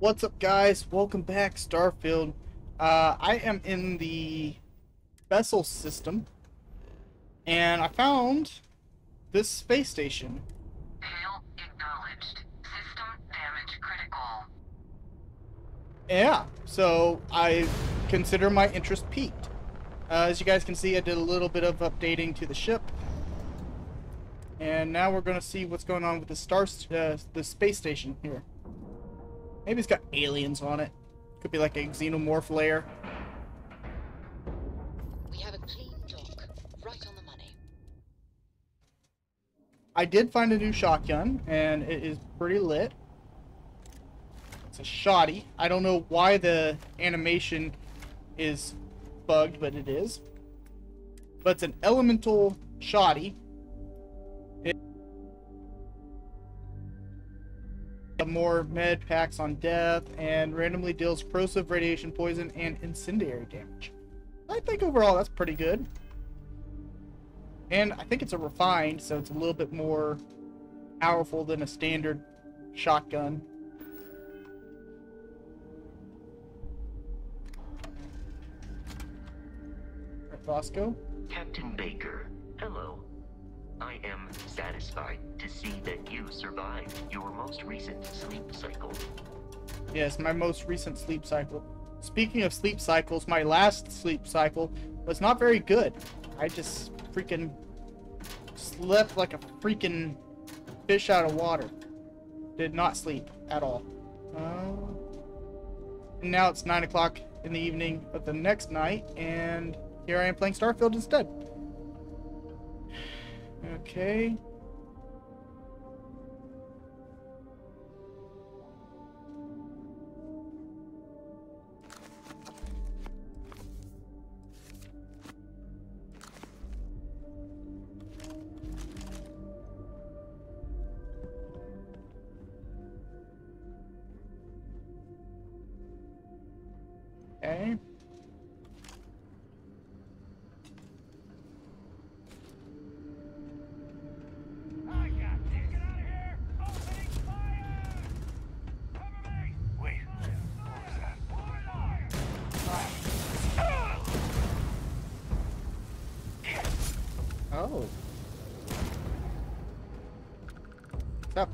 What's up, guys? Welcome back, Starfield. Uh, I am in the vessel system, and I found this space station. Hail acknowledged. System damage critical. Yeah, so I consider my interest peaked. Uh, as you guys can see, I did a little bit of updating to the ship. And now we're going to see what's going on with the star, uh, the space station here. Maybe it's got aliens on it. Could be like a xenomorph layer. We have a clean dock, right on the money. I did find a new shotgun, and it is pretty lit. It's a shoddy. I don't know why the animation is bugged, but it is. But it's an elemental shoddy. More med packs on death and randomly deals corrosive radiation poison and incendiary damage. I think overall that's pretty good. And I think it's a refined, so it's a little bit more powerful than a standard shotgun. Right, Bosco? Captain Baker, hello. I am satisfied to see that you survived your most recent sleep cycle. Yes, my most recent sleep cycle. Speaking of sleep cycles, my last sleep cycle was not very good. I just freaking slept like a freaking fish out of water. Did not sleep at all. And now it's 9 o'clock in the evening of the next night, and here I am playing Starfield instead. Okay.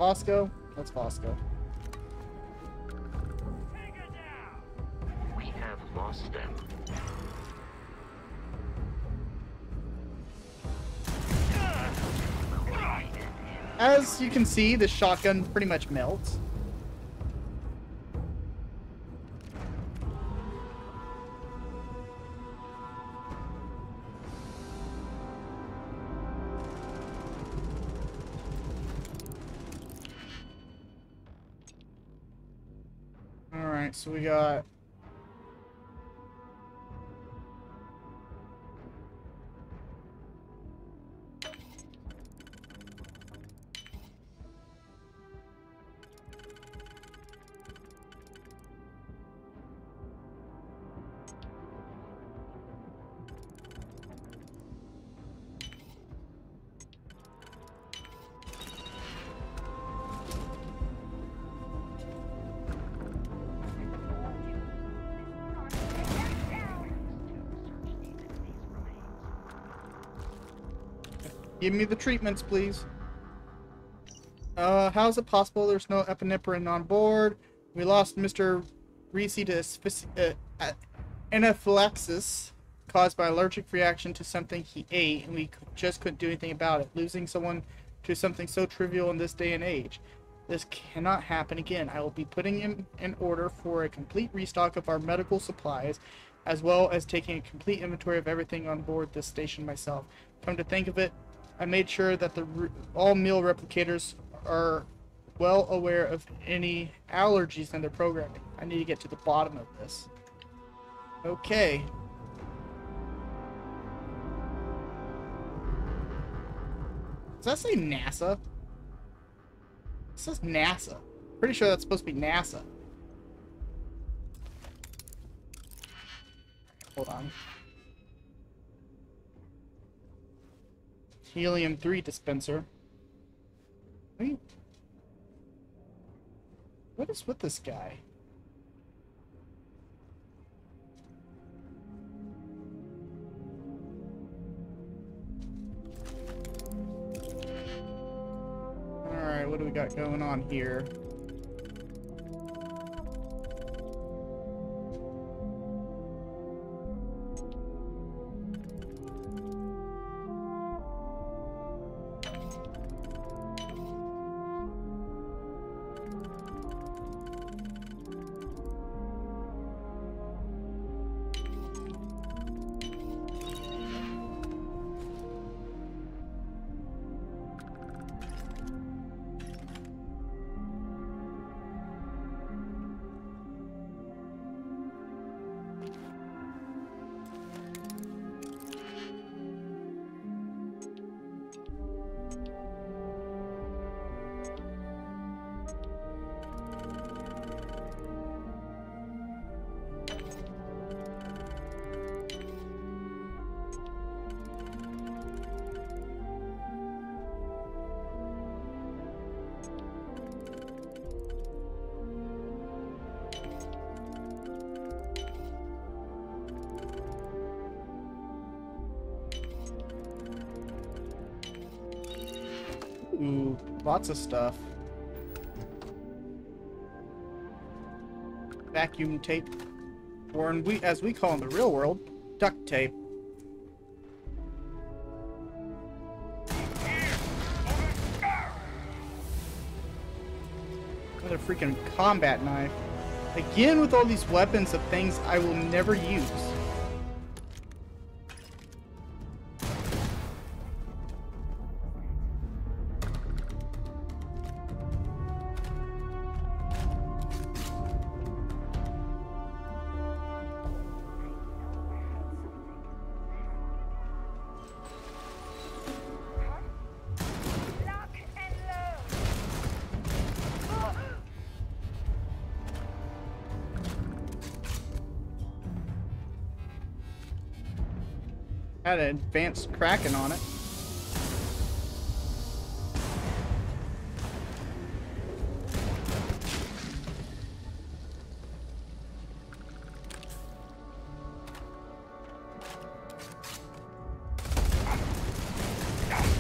Bosco? That's Bosco. We have lost them. As you can see, the shotgun pretty much melts. Got Give me the treatments, please. Uh, how is it possible there's no epinephrine on board? We lost Mr. Reese to uh, uh, anaphylaxis caused by allergic reaction to something he ate, and we just couldn't do anything about it. Losing someone to something so trivial in this day and age. This cannot happen again. I will be putting in an order for a complete restock of our medical supplies, as well as taking a complete inventory of everything on board this station myself. Come to think of it, I made sure that the all meal replicators are well aware of any allergies in their programming. I need to get to the bottom of this. Okay. Does that say NASA? It says NASA. Pretty sure that's supposed to be NASA. Hold on. helium-3 dispenser. Wait. What is with this guy? Alright, what do we got going on here? Ooh, lots of stuff. Vacuum tape. Or we, as we call in the real world, duct tape. Another freaking combat knife. Again with all these weapons of things I will never use. Had an advanced Kraken on it.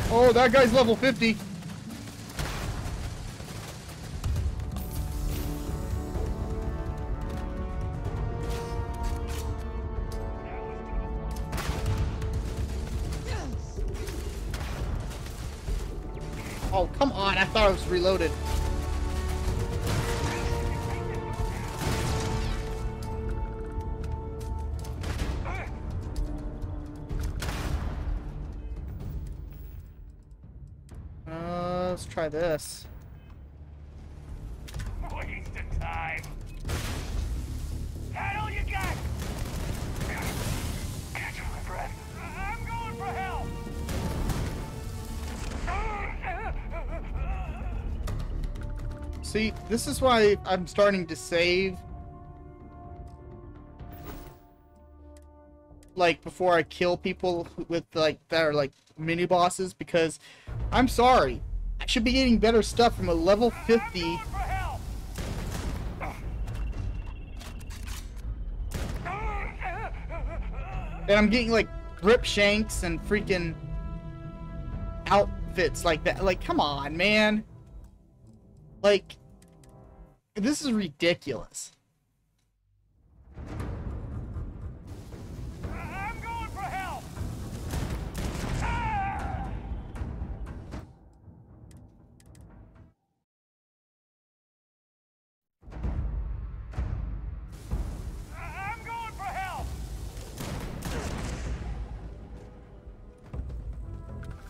Oh, that guy's level 50. Reloaded. Uh, let's try this. This is why I'm starting to save. Like, before I kill people with, like, that are, like, mini bosses, because I'm sorry. I should be getting better stuff from a level 50 Going for help. and I'm getting, like, grip shanks and freaking outfits like that. Like, come on, man. Like, this is ridiculous. I'm going for help. Ah! I'm going for help.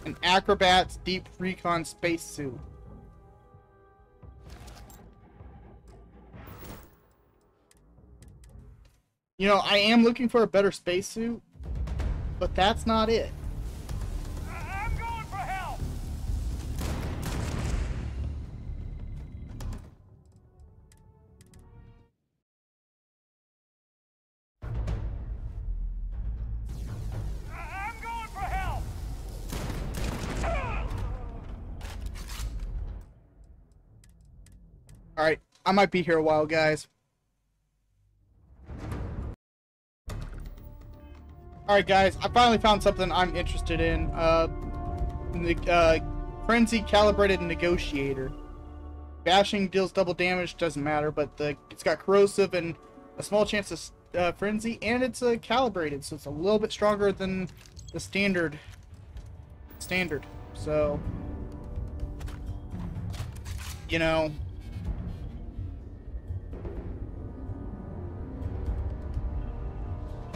An acrobat's deep recon spacesuit. You know, I am looking for a better spacesuit, but that's not it. I'm going for help. I'm going for help. Alright, I might be here a while, guys. Alright, guys, I finally found something I'm interested in. Uh, the uh, Frenzy Calibrated Negotiator. bashing deals double damage, doesn't matter, but the it's got corrosive and a small chance of uh, frenzy, and it's uh, calibrated, so it's a little bit stronger than the standard. Standard. So, you know,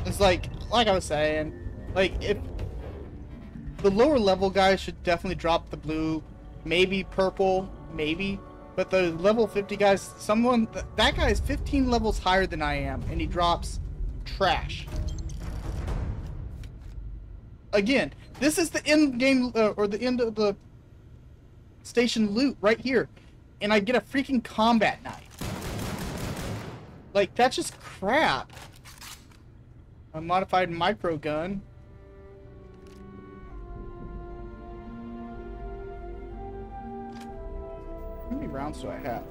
it's like like I was saying, like if the lower level guys should definitely drop the blue, maybe purple, maybe. But the level 50 guys, someone th- that guy is 15 levels higher than I am, and he drops trash. Again, this is the end game uh, or the end of the station loot right here, and I get a freaking combat knife. Like that's just crap. A modified micro gun. How many rounds do I have?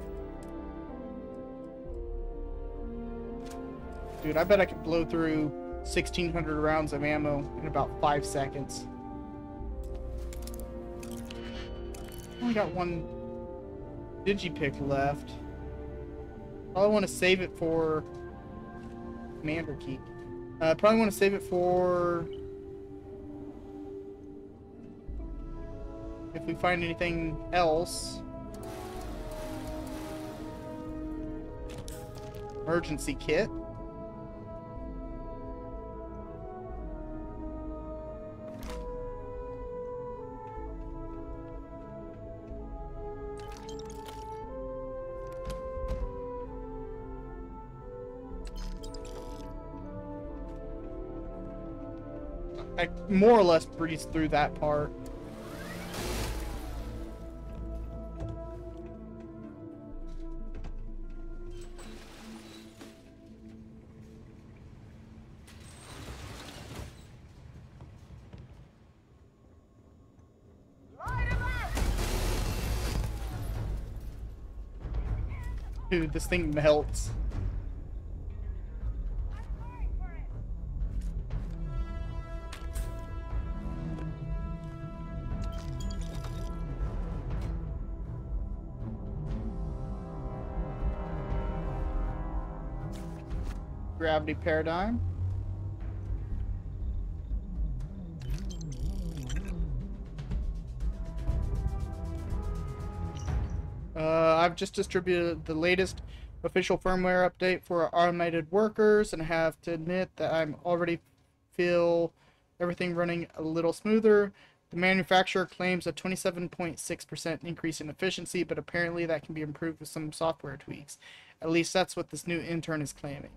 Dude, I bet I could blow through 1,600 rounds of ammo in about 5 seconds. Only got one digipick left. Probably want to save it for Commander Key. Uh, probably want to save it for if we find anything else. Emergency kit. More or less breezed through that part. Dude, this thing melts. Paradigm. Uh, I've just distributed the latest official firmware update for our automated workers, and have to admit that I'm already feel everything running a little smoother. The manufacturer claims a 27.6% increase in efficiency, but apparently that can be improved with some software tweaks. At least that's what this new intern is claiming.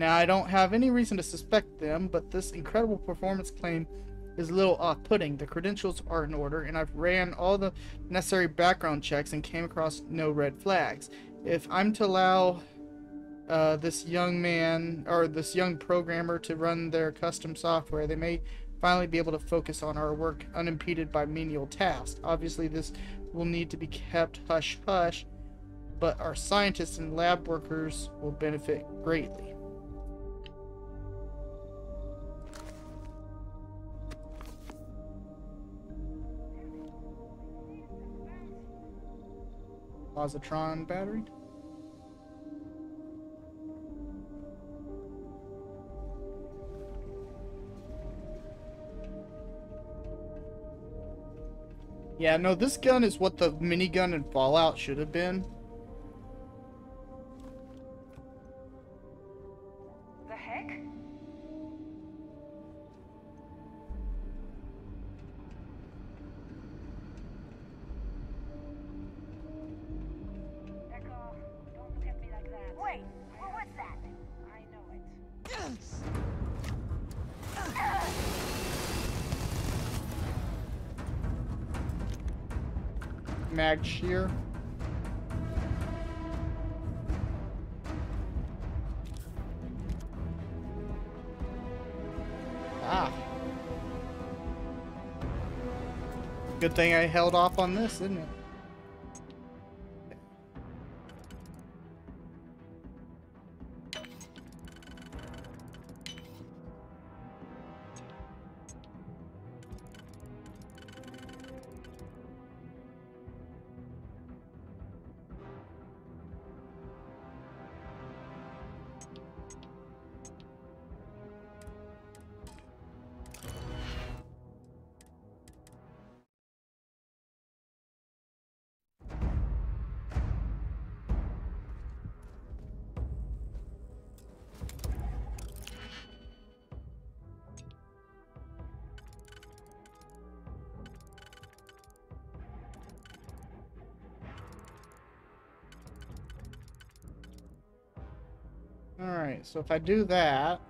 Now, I don't have any reason to suspect them, but this incredible performance claim is a little off putting. The credentials are in order, and I've ran all the necessary background checks and came across no red flags. If I'm to allow uh, this young man or this young programmer to run their custom software, they may finally be able to focus on our work unimpeded by menial tasks. Obviously, this will need to be kept hush hush, but our scientists and lab workers will benefit greatly. Positron battery. Yeah, no, this gun is what the minigun in Fallout should have been. Ah. Good thing I held off on this, isn't it? So if I do that.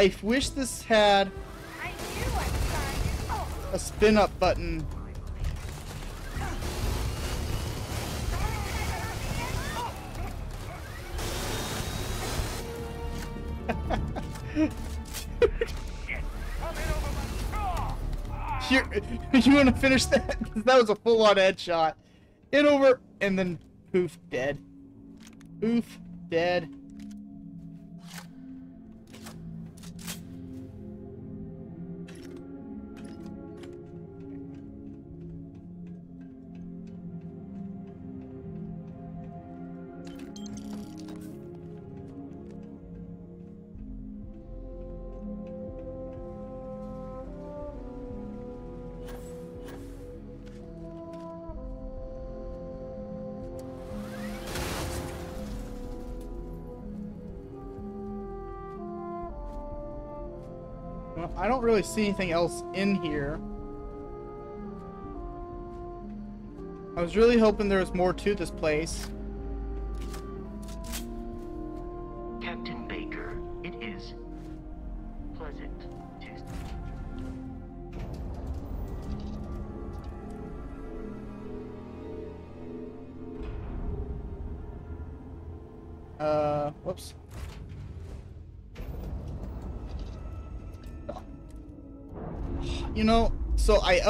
I wish this had a spin up button. you you want to finish that? that was a full on headshot. Hit over, and then poof, dead. Poof, dead. Really see anything else in here. I was really hoping there was more to this place.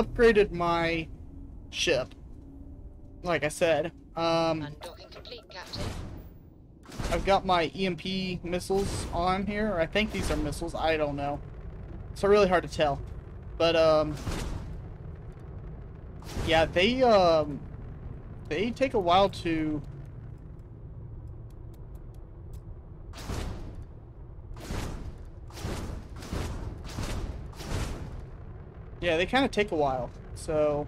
Upgraded my ship. Like I said, um, complete, I've got my EMP missiles on here. I think these are missiles. I don't know. It's really hard to tell. But um Yeah, they um they take a while to Yeah, they kind of take a while. So.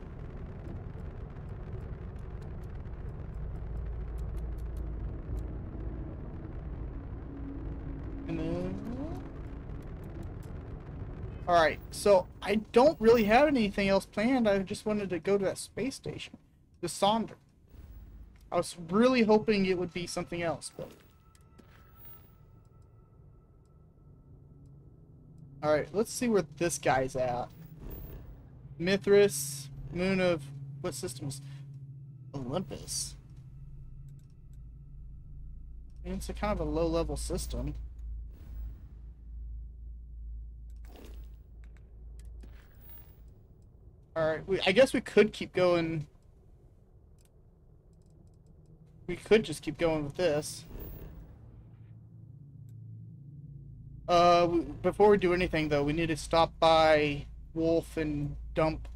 Alright, so I don't really have anything else planned. I just wanted to go to that space station. The Sonder. I was really hoping it would be something else, but... Alright, let's see where this guy's at. Mithras, moon of... What systems? Olympus. It's a kind of a low-level system. Alright, I guess we could keep going. We could just keep going with this. Uh, before we do anything, though, we need to stop by Wolf and dump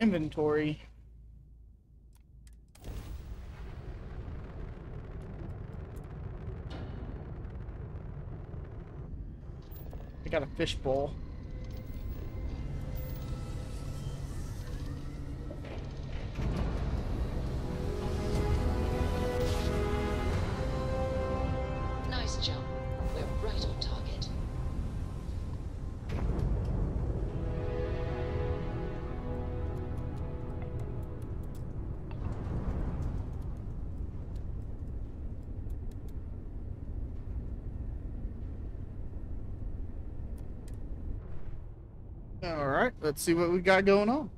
inventory. I got a fishbowl. Let's see what we got going on.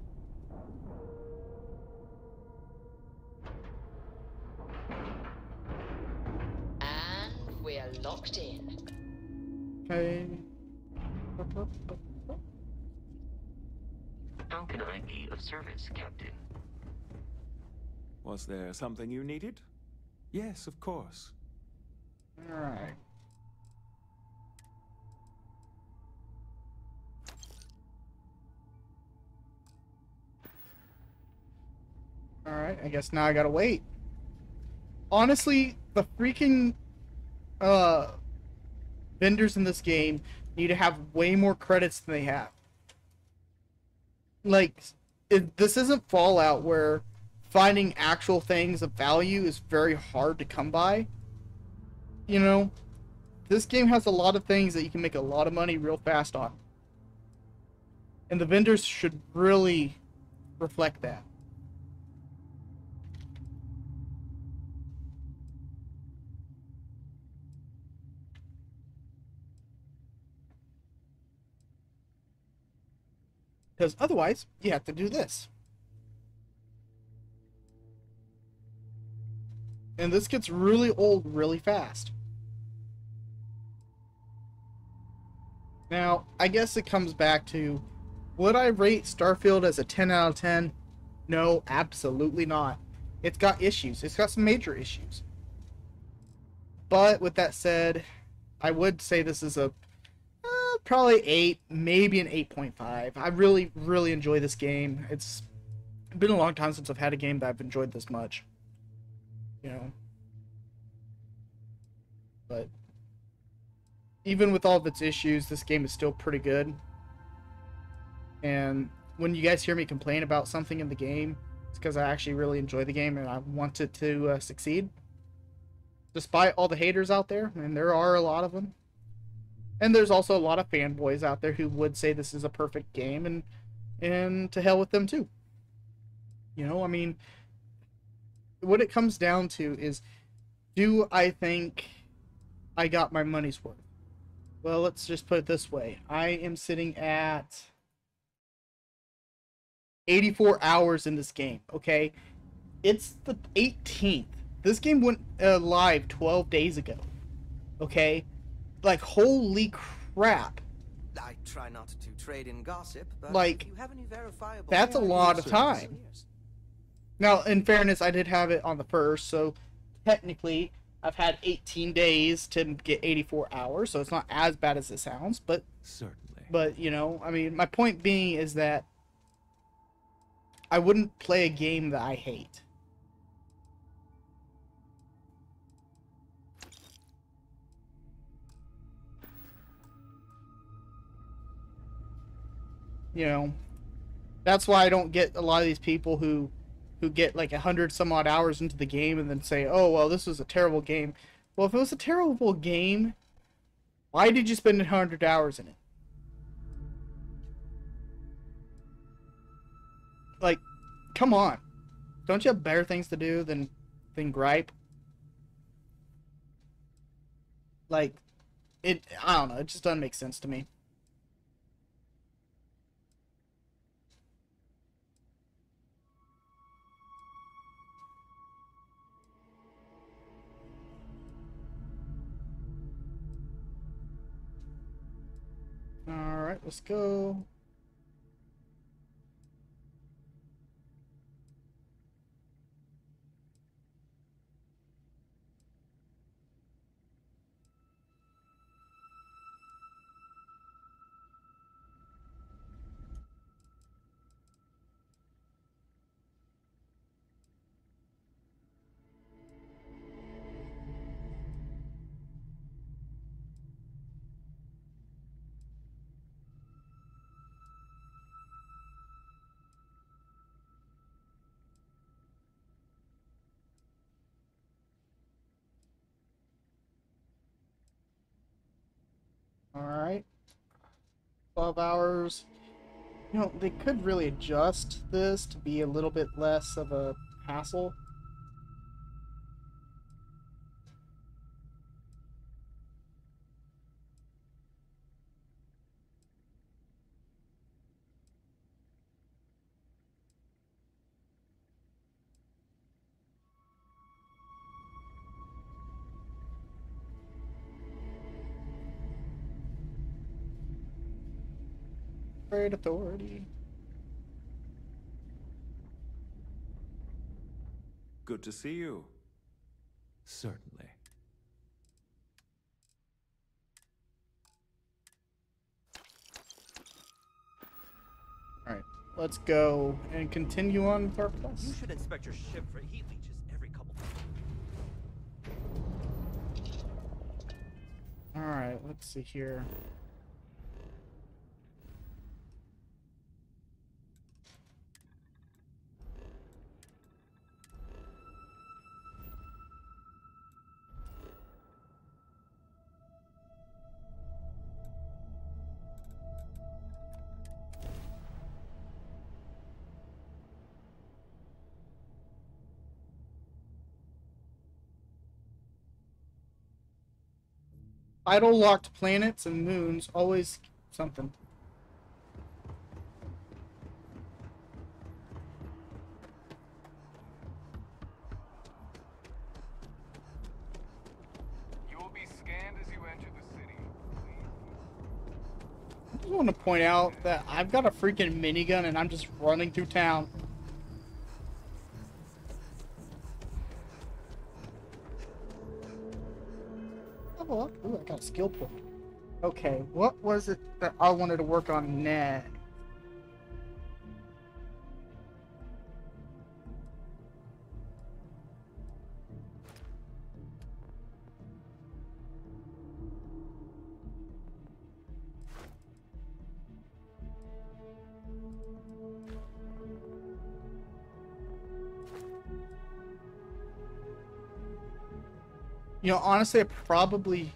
And we're locked in. Okay. How can I be of service, Captain? Was there something you needed? Yes, of course. Alright. Alright, I guess now I gotta wait. Honestly, the freaking uh vendors in this game need to have way more credits than they have. Like, it, this isn't Fallout where finding actual things of value is very hard to come by. You know, this game has a lot of things that you can make a lot of money real fast on. And the vendors should really reflect that. Because otherwise, you have to do this. And this gets really old really fast. Now, I guess it comes back to would I rate Starfield as a 10 out of 10? No, absolutely not. It's got issues. It's got some major issues. But with that said, I would say this is a probably 8, maybe an 8.5. I really, really enjoy this game. It's been a long time since I've had a game that I've enjoyed this much. You know. But even with all of its issues, this game is still pretty good. And when you guys hear me complain about something in the game, it's because I actually really enjoy the game and I want it to uh, succeed. Despite all the haters out there, and there are a lot of them. And there's also a lot of fanboys out there who would say this is a perfect game, and and to hell with them too. You know, I mean, what it comes down to is, do I think I got my money's worth? Well, let's just put it this way: I am sitting at 84 hours in this game. Okay, it's the 18th. This game went uh, live 12 days ago. Okay, like holy crap! I try not to trade in gossip, but Like, if you have any verifiable that's a lot of time. Now, in fairness, I did have it on the first, so technically I've had 18 days to get 84 hours, so it's not as bad as it sounds. But, Certainly. but you know, I mean, my point being is that I wouldn't play a game that I hate. You know, that's why I don't get a lot of these people who who get like a hundred some odd hours into the game and then say, "Oh, well, this was a terrible game." Well, if it was a terrible game, why did you spend a hundred hours in it? Like, come on, don't you have better things to do than than gripe? Like, it. I don't know. It just doesn't make sense to me. All right, let's go. 12 hours. You know, they could really adjust this to be a little bit less of a hassle. great authority. Good to see you. Certainly. Alright, let's go and continue on with our quest. You should inspect your ship for heat leeches every couple Alright, let's see here. Idle locked planets and moons always something. You will be scanned as you enter the city. I just want to point out that I've got a freaking minigun and I'm just running through town. Skill point. Okay, what was it that I wanted to work on next? You know, honestly, I probably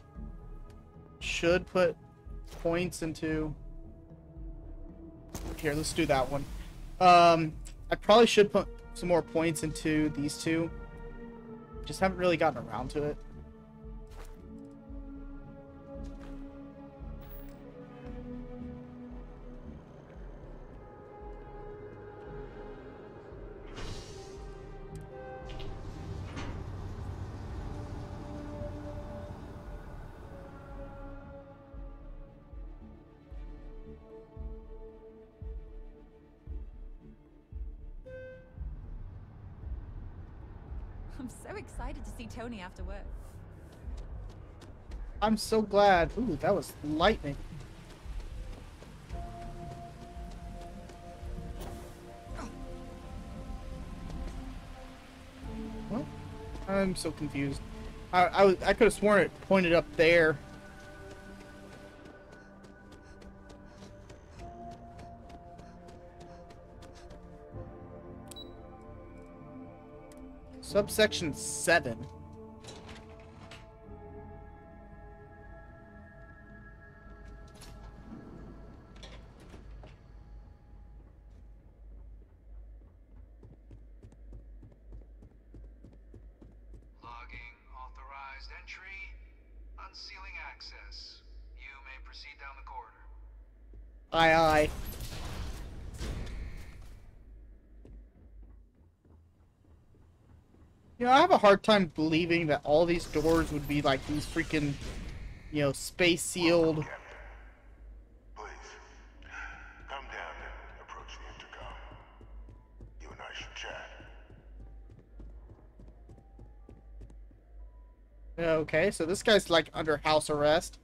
should put points into. Here, let's do that one. Um, I probably should put some more points into these two. Just haven't really gotten around to it. I'm so excited to see Tony after work. I'm so glad. Ooh, that was lightning. What? I'm so confused. I I, I could have sworn it pointed up there. Subsection 7. Hard time believing that all these doors would be like these freaking, you know, space sealed. Captain. Please, come down and approach the intercom. You and I should chat. Okay, so this guy's like under house arrest.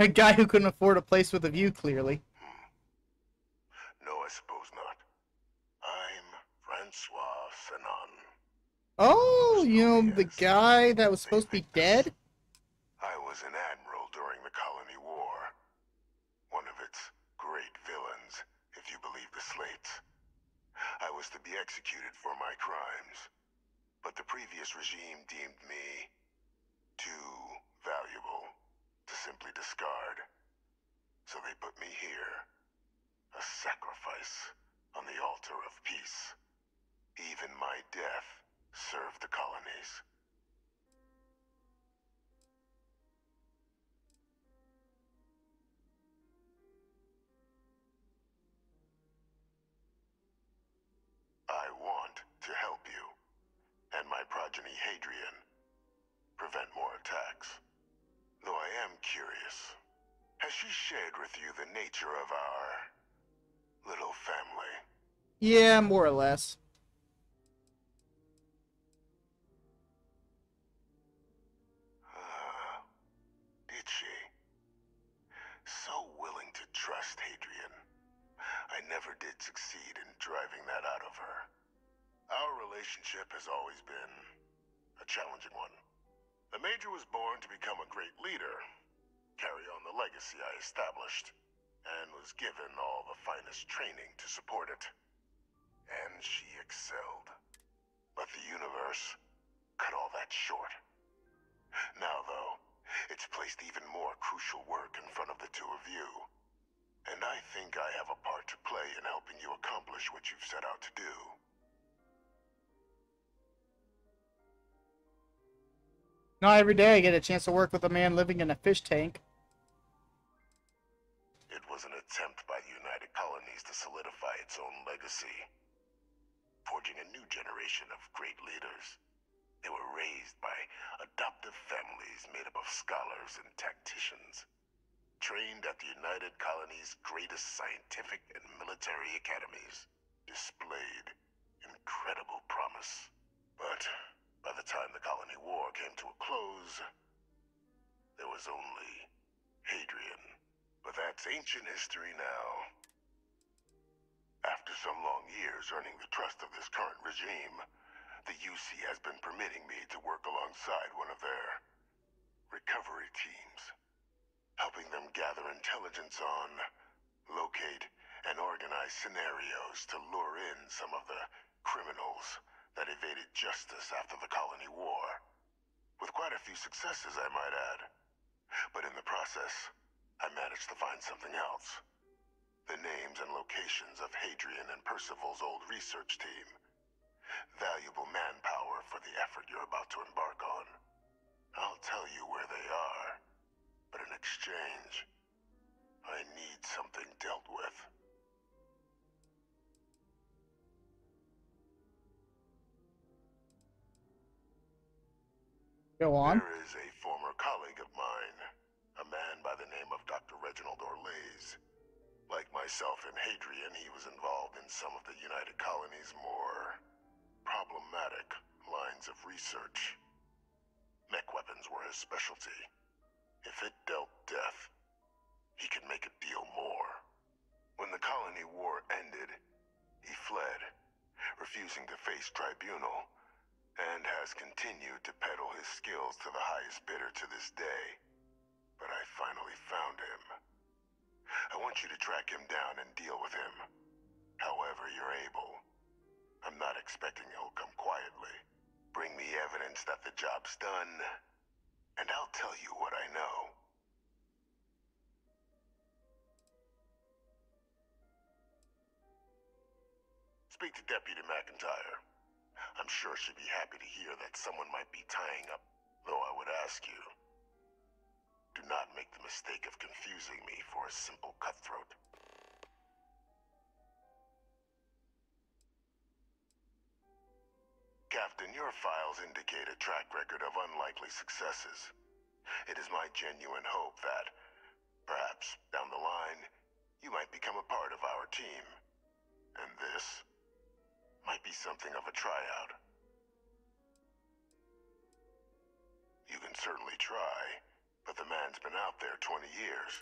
A guy who couldn't afford a place with a view, clearly. Hmm. No, I suppose not. I'm Francois Sanon. Oh, you know, the guy that was supposed to be dead? I was an admiral during the Colony War. One of its great villains, if you believe the slates. I was to be executed for my crimes. But the previous regime deemed me too valuable to simply discard. So they put me here. A sacrifice on the altar of peace. Even my death served the colonies. I want to help you, and my progeny Hadrian, prevent more attacks. Though I am curious, has she shared with you the nature of our little family. Yeah, more or less. Ah, did she? So willing to trust Hadrian. I never did succeed in driving that out of her. Our relationship has always been a challenging one. The Major was born to become a great leader, carry on the legacy I established, and was given all the finest training to support it. And she excelled. But the universe cut all that short. Now, though, it's placed even more crucial work in front of the two of you. And I think I have a part to play in helping you accomplish what you've set out to do. Not every day I get a chance to work with a man living in a fish tank. It was an attempt by the United Colonies to solidify its own legacy, forging a new generation of great leaders. They were raised by adoptive families made up of scholars and tacticians, trained at the United Colonies' greatest scientific and military academies, displayed incredible promise. But by the time the Colony War came to a close, there was only Hadrian. But that's ancient history now. After some long years earning the trust of this current regime, the UC has been permitting me to work alongside one of their recovery teams, helping them gather intelligence on, locate, and organize scenarios to lure in some of the criminals that evaded justice after the Colony War. With quite a few successes, I might add. But in the process, I managed to find something else. The names and locations of Hadrian and Percival's old research team. Valuable manpower for the effort you're about to embark on. I'll tell you where they are, but in exchange, I need something dealt with. Go on. There is a former colleague of mine, a man by the name of Dr. Reginald Orlays. Like myself and Hadrian, he was involved in some of the United Colonies' more problematic lines of research. Mech weapons were his specialty. If it dealt death, he could make a deal more. When the Colony War ended, he fled, refusing to face tribunal, and has continued to peddle his skills to the highest bidder to this day. But I finally found him. I want you to track him down and deal with him. However you're able. I'm not expecting he'll come quietly. Bring me evidence that the job's done, and I'll tell you what I know. Speak to Deputy McIntyre. I'm sure she'd be happy to hear that someone might be tying up, though I would ask you. Do not make the mistake of confusing me for a simple cutthroat. Captain, your files indicate a track record of unlikely successes. It is my genuine hope that, perhaps down the line, you might become a part of our team. And this might be something of a tryout. You can certainly try, but the man's been out there 20 years.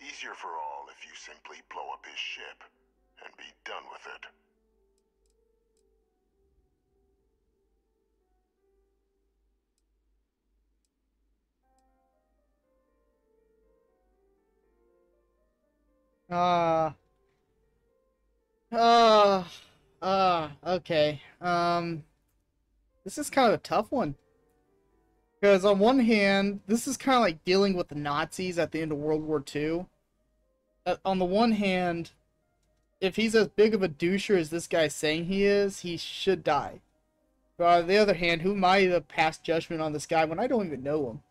Easier for all if you simply blow up his ship and be done with it. Ah. Uh, uh, okay. Um, this is kind of a tough one. Because on one hand, this is kind of like dealing with the Nazis at the end of World War II. Uh, on the one hand, if he's as big of a doucher as this guy's saying he is, he should die. But on the other hand, who am I to pass judgment on this guy when I don't even know him?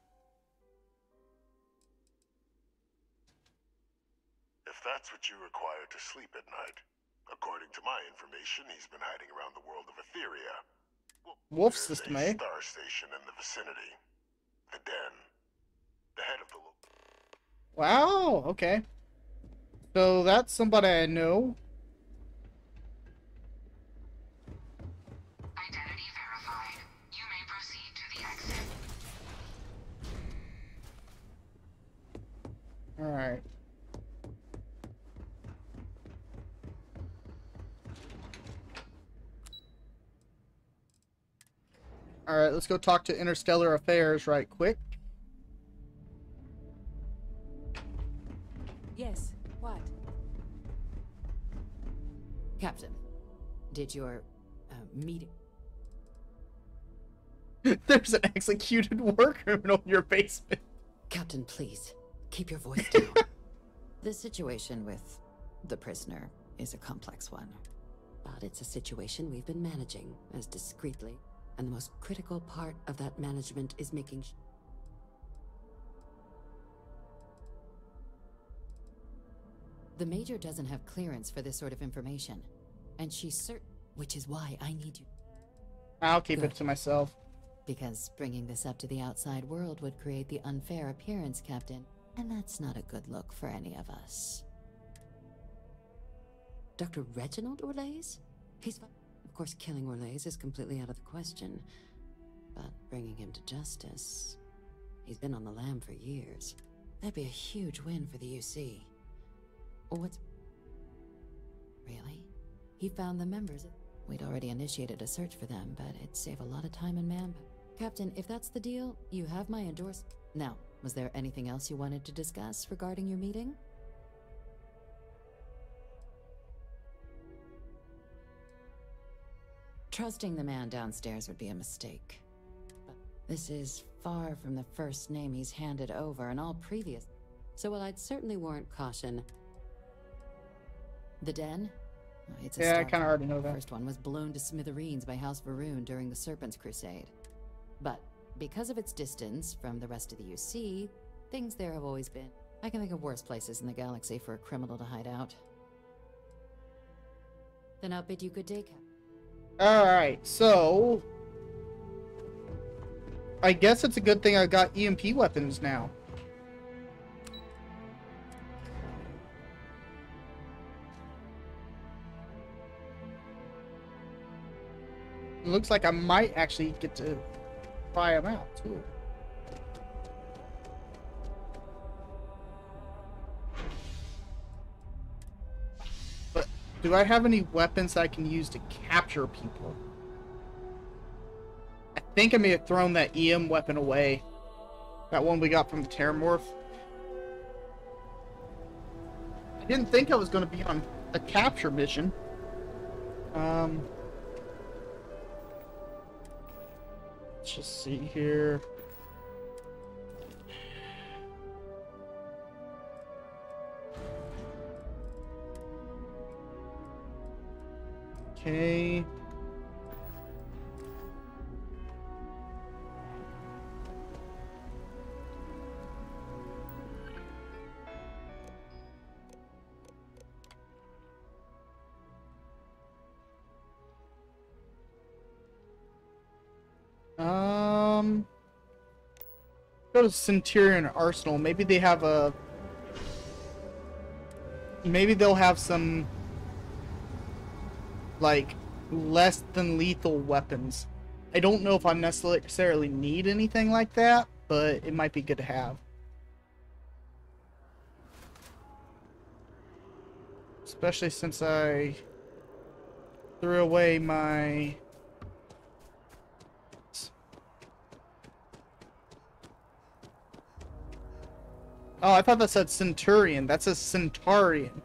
If that's what you require to sleep at night. According to my information, he's been hiding around the world of Etheria. Wolf There's system, a eh? Star station in the vicinity. The den. The head of the... loop. Wow, okay. So that's somebody I know. Identity verified. You may proceed to the exit. Alright. Alright, let's go talk to Interstellar Affairs right quick. Yes, what? Captain, did your uh, meeting. There's an executed war criminal in your basement. Captain, please, keep your voice down. the situation with the prisoner is a complex one. But it's a situation we've been managing as discreetly, and the most critical part of that management is making sh- The Major doesn't have clearance for this sort of information, and she's certain, which is why I need you. I'll keep Good. it to myself. Because bringing this up to the outside world would create the unfair appearance, Captain, and that's not a good look for any of us. Dr. Reginald Orlays? He's. Of course, killing Orlays is completely out of the question, but bringing him to justice. He's been on the lam for years. That'd be a huge win for the UC. What's. Really? He found the members. We'd already initiated a search for them, but it'd save a lot of time and man. Captain, if that's the deal, you have my endorse. Now, was there anything else you wanted to discuss regarding your meeting? Trusting the man downstairs would be a mistake. But this is far from the first name he's handed over and all previous. So while I'd certainly warrant caution. The Den? Oh, It's a Yeah, I kind of already know The that. first one was blown to smithereens by House Va'ruun during the Serpent's Crusade. But because of its distance from the rest of the UC, things there have always been. I can think of worse places in the galaxy for a criminal to hide out. Then I'll bid you good day, Cap. Alright, so. I guess it's a good thing I got EMP weapons now. It looks like I might actually get to try them out, too. Do I have any weapons I can use to capture people? I think I may have thrown that EM weapon away. That one we got from the Terrormorph. I didn't think I was going to be on a capture mission. Um, let's just see here. Okay. Um, go to Centurion Arsenal. Maybe they have a. Maybe they'll have some. Like, less than lethal weapons. I don't know if I necessarily need anything like that, but it might be good to have. Especially since I threw away my Oh, I thought that said Centurion. That's a Centaurian.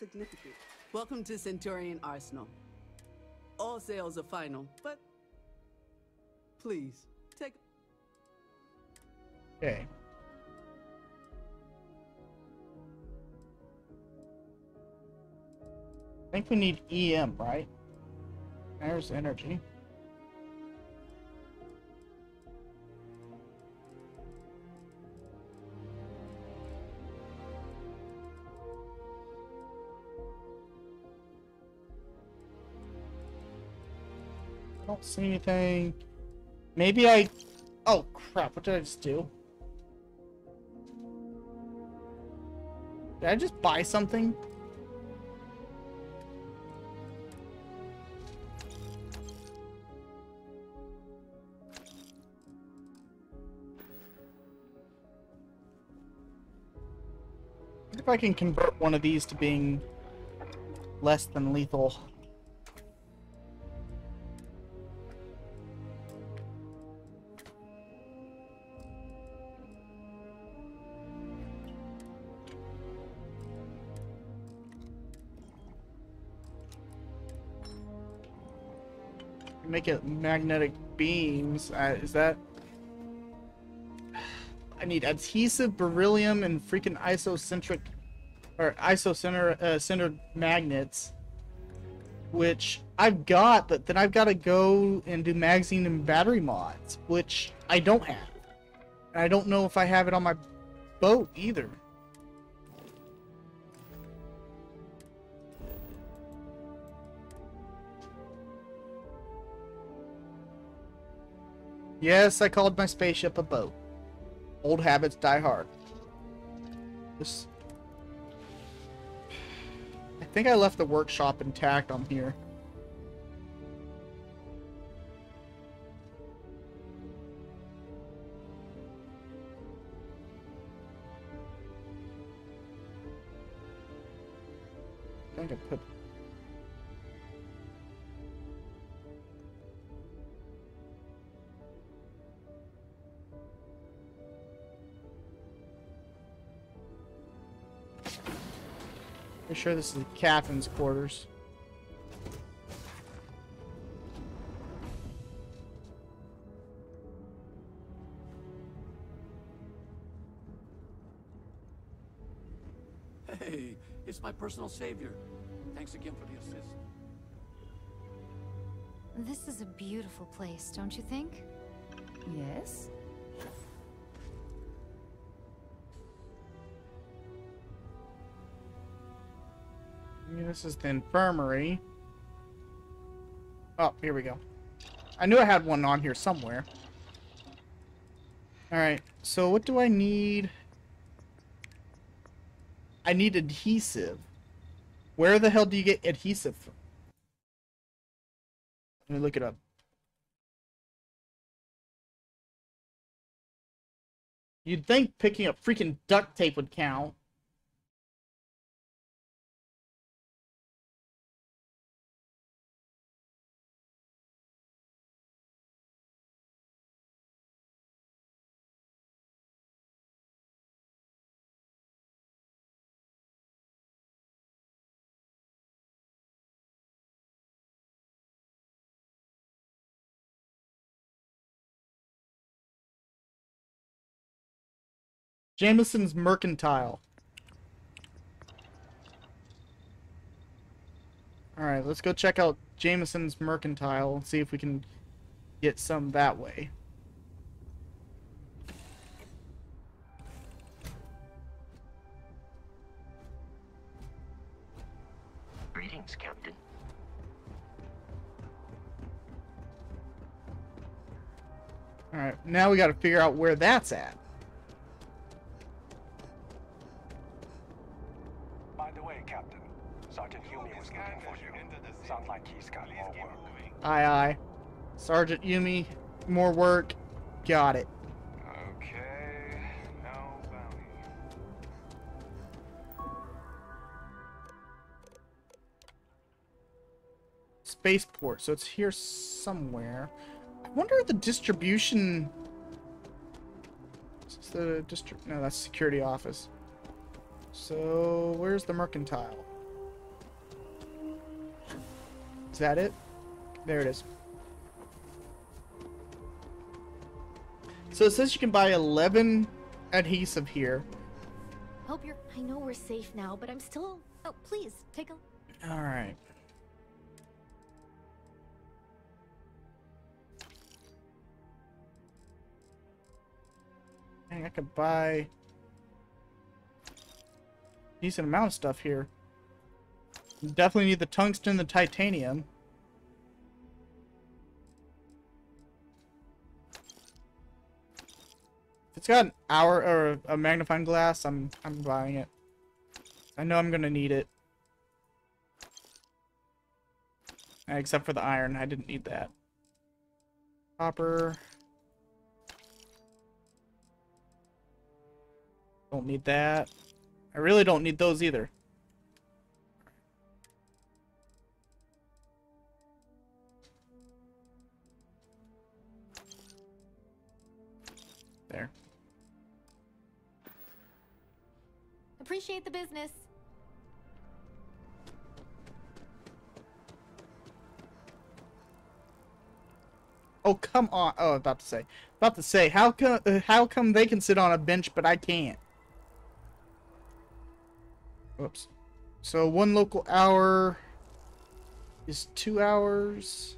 Sales are up significantly. Welcome to Centaurian Arsenal. All sales are final, but please take. Okay. I think we need EM, right? There's energy. Don't see anything. Maybe I. Oh crap! What did I just do? Did I just buy something? If I can convert one of these to being less than lethal? Make it magnetic beams. Uh, is that? I need adhesive beryllium and freaking isocentric or isocenter uh, centered magnets, which I've got, but then I've got to go and do magazine and battery mods, which I don't have. And I don't know if I have it on my boat either. Yes, I called my spaceship a boat. Old habits die hard. This... I think I left the workshop intact on here. Sure this is the captain's quarters. Hey, it's my personal savior. Thanks again for the assist. This is a beautiful place, don't you think? Yes? This is the infirmary. Oh, here we go. I knew I had one on here somewhere. Alright, so what do I need? I need adhesive. Where the hell do you get adhesive from? Let me look it up. You'd think picking up freaking duct tape would count. Jemison's Mercantile. Alright, let's go check out Jemison's Mercantile and see if we can get some that way. Greetings, Captain. Alright, now we gotta figure out where that's at. Aye aye. Sergeant Yumi, more work. Got it. Okay, no bounty. Spaceport, so it's here somewhere. I wonder if the distribution... Is the distri... No, that's security office. So, where's the mercantile? Is that it? There it is. So it says you can buy 11 adhesive here. Hope you're. I know we're safe now, but I'm still. Oh, please take a. Alright. Dang, I could buy decent amount of stuff here. Definitely need the tungsten, the titanium. It's got an hour or a magnifying glass, I'm I'm buying it. I know I'm gonna need it. Except for the iron, I didn't need that. Copper. Don't need that. I really don't need those either. Appreciate the business. Oh come on! Oh, about to say, about to say, how come uh, how come they can sit on a bench but I can't? Whoops. So one local hour is two hours.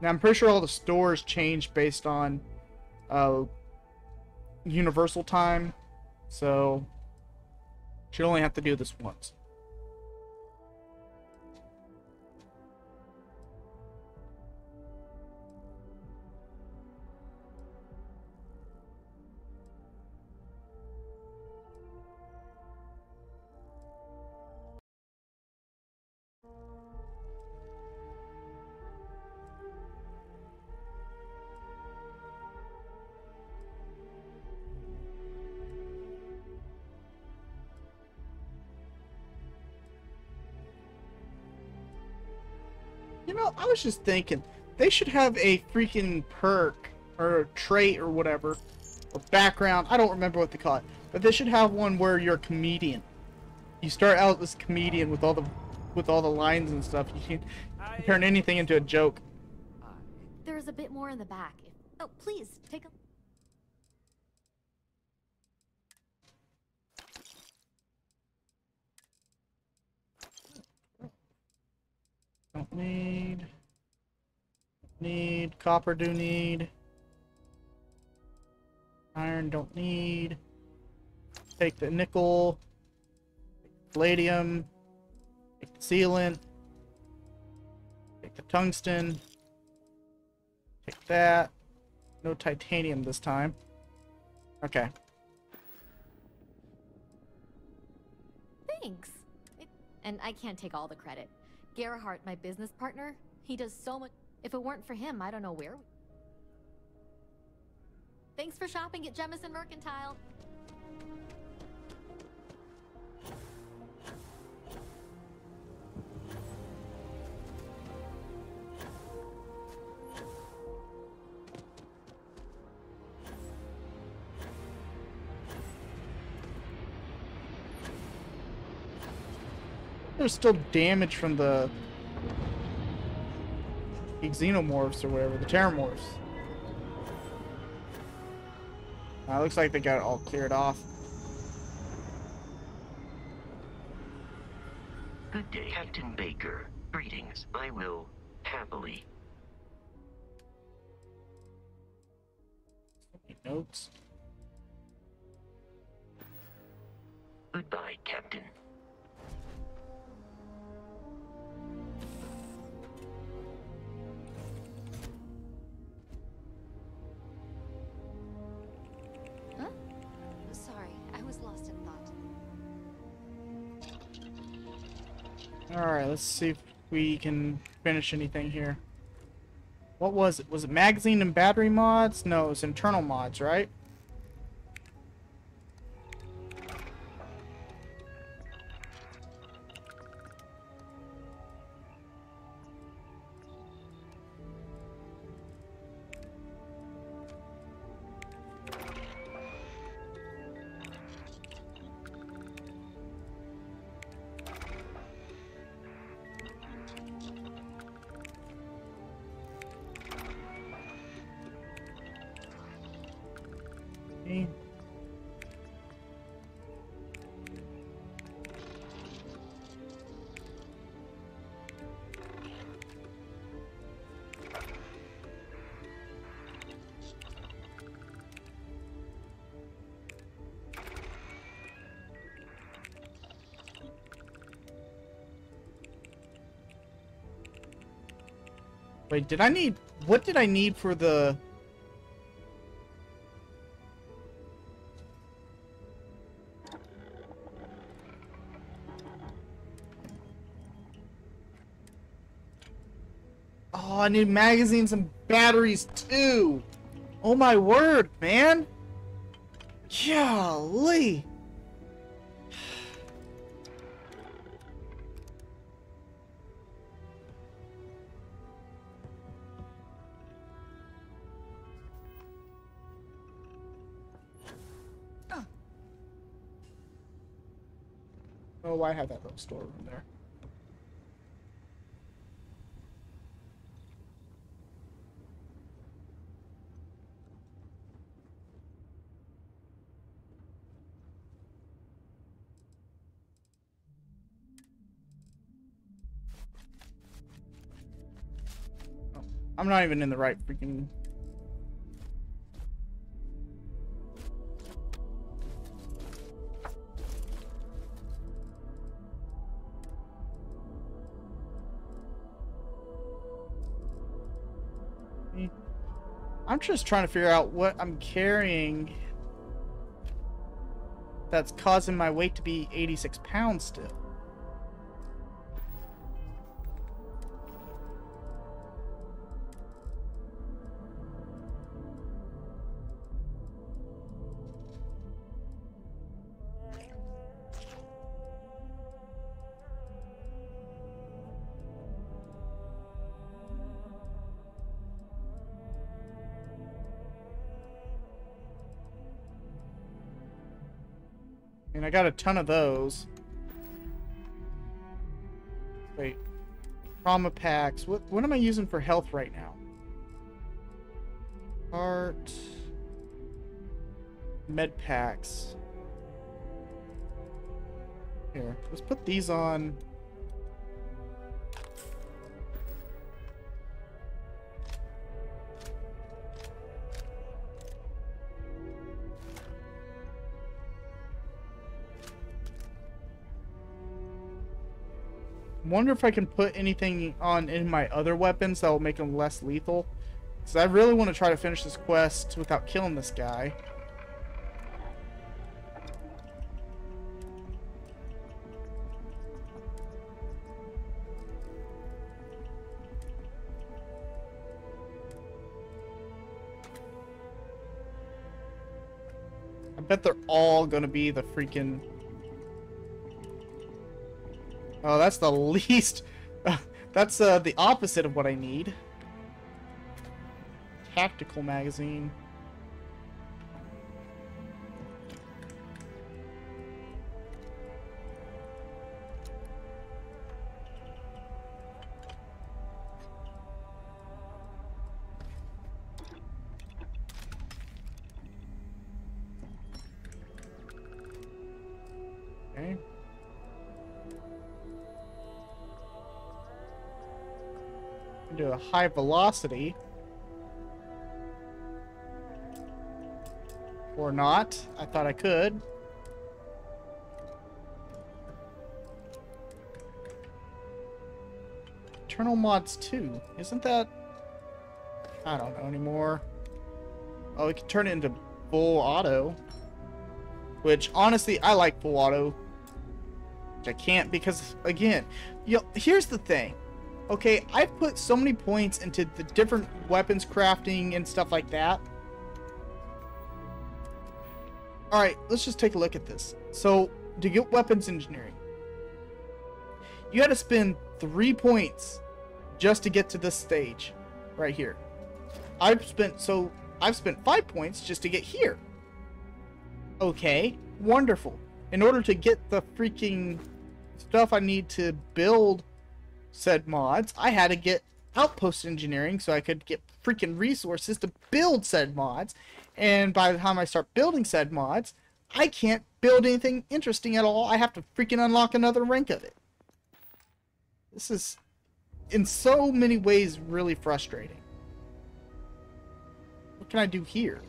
Now I'm pretty sure all the stores change based on uh, universal time, so should only have to do this once. I was just thinking they should have a freaking perk or a trait or whatever or background. I don't remember what they call it, but they should have one where you're a comedian. You start out as a comedian with all the with all the lines and stuff. You can turn anything into a joke. There's a bit more in the back. Oh, please, take a... Don't need. Need copper. Do need. Iron. Don't need. Take the nickel. Take the Palladium. Take the sealant. Take the tungsten. Take that. No titanium this time. Okay. Thanks. It, and I can't take all the credit. Gerhardt, my business partner, he does so much. If it weren't for him, I don't know where. Thanks for shopping at Jemison Mercantile. There's still damage from the xenomorphs or whatever, the terrormorphs. Uh, looks like they got it all cleared off. Good day, Captain Baker. Greetings. I will happily. Notes. Goodbye, Captain. Alright, let's see if we can finish anything here. What was it? Was it magazine and battery mods? No, it was internal mods, right? Wait, did I need... What did I need for the... Oh, I need magazines and batteries too. Oh my word, man. Golly. I have that little storeroom there. Oh, I'm not even in the right freaking. I'm just trying to figure out what I'm carrying that's causing my weight to be 86 pounds still. I got a ton of those. Wait. Trauma packs. What, what am I using for health right now? Heart. Med packs. Here, let's put these on. Wonder if I can put anything on in my other weapons that will make them less lethal. Because I really want to try to finish this quest without killing this guy. I bet they're all going to be the freaking Oh, that's the least... that's uh, the opposite of what I need. Tactical magazine. High velocity. Or not. I thought I could. Internal Mods 2. Isn't that... I don't know anymore. Oh, we can turn it into full auto. Which, honestly, I like full auto. Which I can't because, again, you know, here's the thing okay, I've put so many points into the different weapons crafting and stuff like that. Alright, let's just take a look at this. So, to get weapons engineering, you had to spend three points just to get to this stage right here. I've spent, so, I've spent five points just to get here. Okay, wonderful. In order to get the freaking stuff I need to build said mods, I had to get outpost engineering so I could get freaking resources to build said mods. And by the time I start building said mods, I can't build anything interesting at all. I have to freaking unlock another rank of it. This is, in so many ways, really frustrating. What can I do here?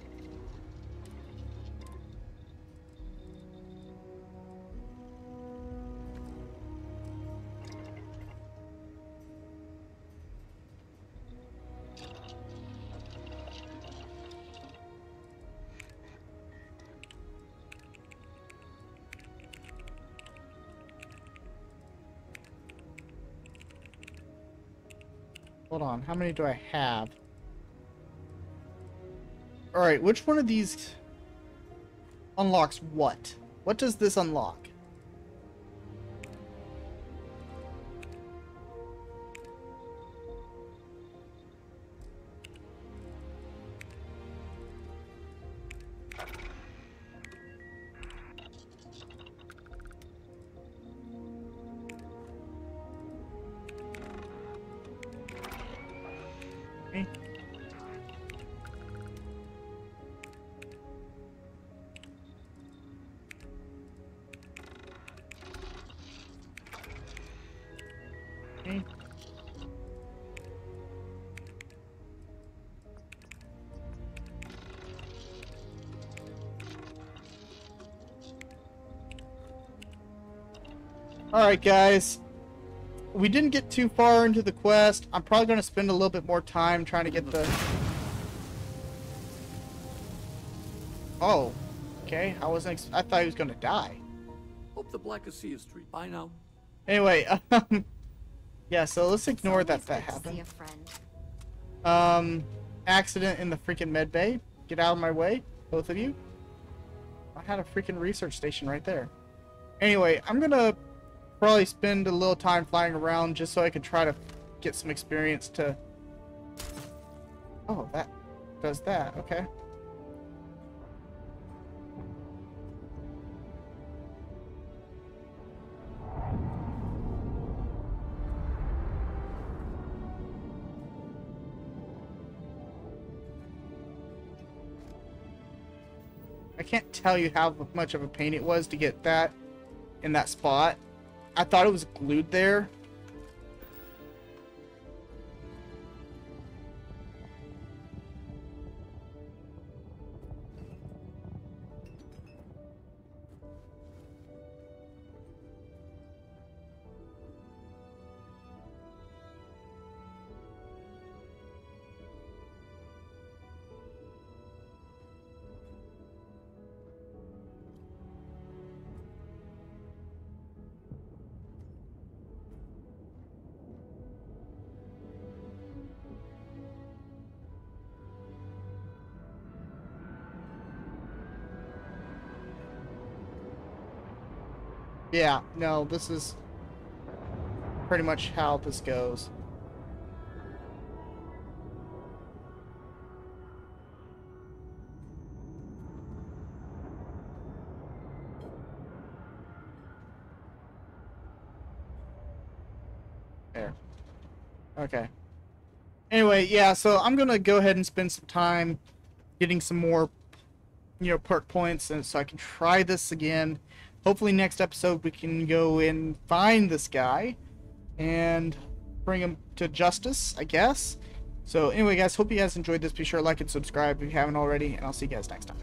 Hold on, how many do I have? Alright, which one of these unlocks what? What does this unlock? Alright, guys. We didn't get too far into the quest. I'm probably going to spend a little bit more time trying to get the... Oh. Okay, I wasn't... Ex I thought he was going to die. Hope the Blackest Sea is street. Bye now. Anyway, um... Yeah, so let's ignore that that happened. Um, accident in the freaking med bay. Get out of my way, both of you. I had a freaking research station right there. Anyway, I'm gonna probably spend a little time flying around just so I can try to get some experience to... Oh, that does that. Okay. I can't tell you how much of a pain it was to get that in that spot. I thought it was glued there. Yeah, no, this is pretty much how this goes. There. Okay. Anyway, yeah, so I'm gonna go ahead and spend some time getting some more, you know, perk points, and so I can try this again hopefully next episode we can go and find this guy and bring him to justice, I guess. So anyway, guys, hope you guys enjoyed this. Be sure to like and subscribe if you haven't already, and I'll see you guys next time.